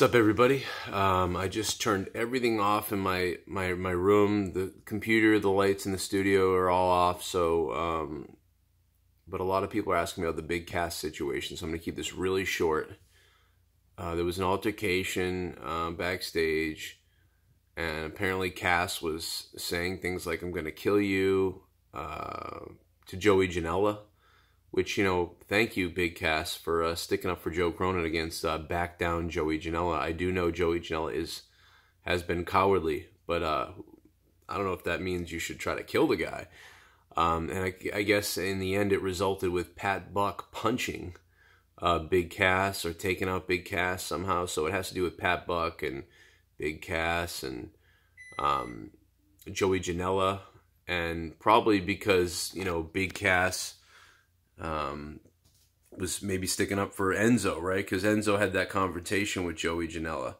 What's up, everybody? Um, I just turned everything off in my, my, my room. The computer, the lights in the studio are all off. So, um, but a lot of people are asking me about the big Cass situation. So I'm going to keep this really short. Uh, there was an altercation uh, backstage, and apparently Cass was saying things like, I'm going to kill you uh, to Joey Janela which, you know, thank you, Big Cass, for uh, sticking up for Joe Cronin against uh, back down Joey Janela. I do know Joey Janela is has been cowardly, but uh, I don't know if that means you should try to kill the guy. Um, and I, I, guess in the end, it resulted with Pat Buck punching uh, Big Cass or taking out Big Cass somehow. So it has to do with Pat Buck and Big Cass and um, Joey Janela. And probably because, you know, Big Cass um, was maybe sticking up for Enzo, right? Because Enzo had that confrontation with Joey Janela.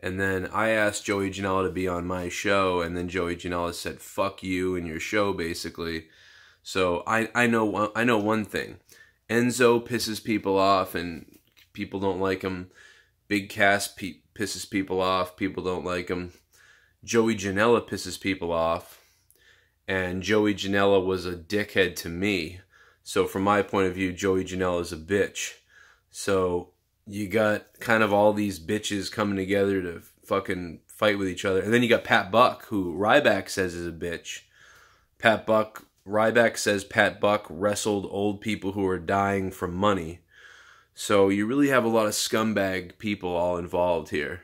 And then I asked Joey Janela to be on my show, and then Joey Janela said, fuck you and your show, basically. So I, I know I know one thing. Enzo pisses people off, and people don't like him. Big Cass pe- pisses people off. People don't like him. Joey Janela pisses people off. And Joey Janela was a dickhead to me. So from my point of view, Joey Janela is a bitch. So you got kind of all these bitches coming together to fucking fight with each other. And then you got Pat Buck, who Ryback says is a bitch. Pat Buck, Ryback says Pat Buck wrestled old people who are dying from money. So you really have a lot of scumbag people all involved here.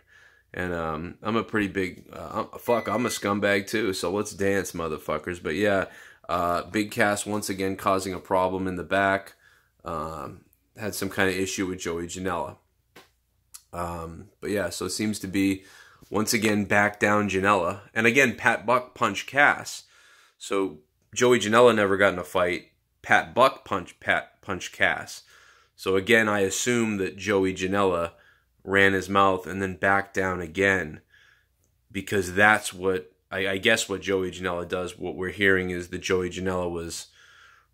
And um, I'm a pretty big, uh, fuck, I'm a scumbag too. So let's dance, motherfuckers. But yeah, uh, Big Cass once again causing a problem in the back. Um, had some kind of issue with Joey Janela. Um, but yeah, so it seems to be once again back down Janela. And again, Pat Buck punched Cass. So Joey Janela never got in a fight. Pat Buck punched Pat punched Cass. So again, I assume that Joey Janela ran his mouth and then backed down again because that's what I, I, guess what Joey Janela does, what we're hearing is that Joey Janela was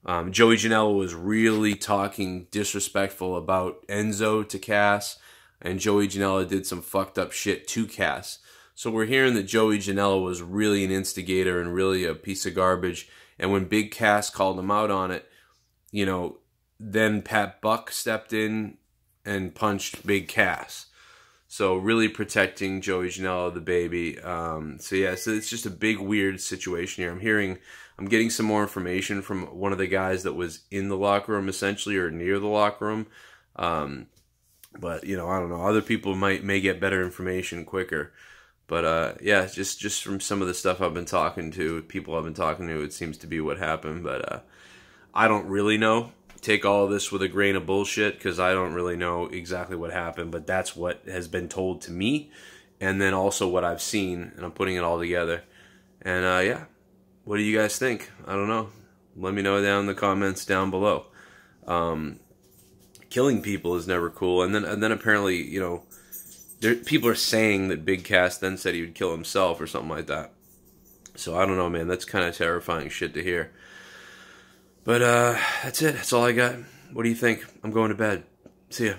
um, Joey Janela was really talking disrespectful about Enzo to Cass, and Joey Janela did some fucked up shit to Cass. So we're hearing that Joey Janela was really an instigator and really a piece of garbage. And when Big Cass called him out on it, you know, then Pat Buck stepped in and punched Big Cass. So really protecting Joey Janela, the baby. Um, so yeah, so it's just a big weird situation here. I'm hearing, I'm getting some more information from one of the guys that was in the locker room essentially or near the locker room. Um, but you know, I don't know. Other people might may get better information quicker. But uh, yeah, just just from some of the stuff I've been talking to, people I've been talking to, it seems to be what happened. But uh, I don't really know take all this with a grain of bullshit because I don't really know exactly what happened, but that's what has been told to me, and then also what I've seen, and I'm putting it all together. And uh, yeah, what do you guys think? I don't know. Let me know down in the comments down below. Um, killing people is never cool, and then and then apparently you know, there, people are saying that Big Cass then said he would kill himself or something like that. So I don't know, man. That's kind of terrifying shit to hear. But uh, that's it. That's all I got. What do you think? I'm going to bed. See ya.